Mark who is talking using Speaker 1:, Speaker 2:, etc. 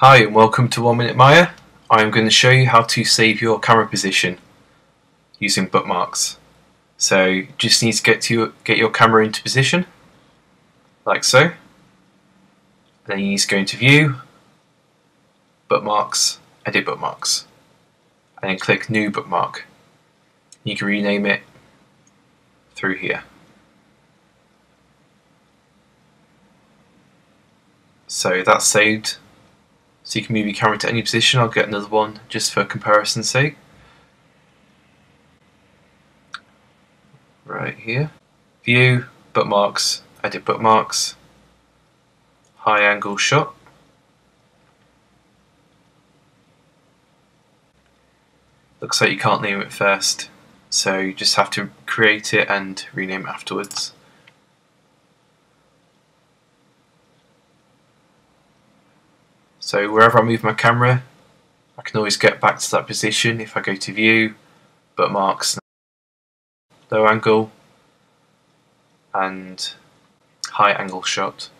Speaker 1: Hi and welcome to One Minute Maya. I am going to show you how to save your camera position using bookmarks. So just need to get to get your camera into position, like so. Then you need to go into View, Bookmarks, Edit Bookmarks, and then click New Bookmark. You can rename it through here. So that's saved you can move your camera to any position. I'll get another one just for comparison's sake. Right here. View, bookmarks, edit bookmarks, high angle shot. Looks like you can't name it first, so you just have to create it and rename it afterwards. So wherever I move my camera, I can always get back to that position if I go to view, bookmarks, low angle, and high angle shot.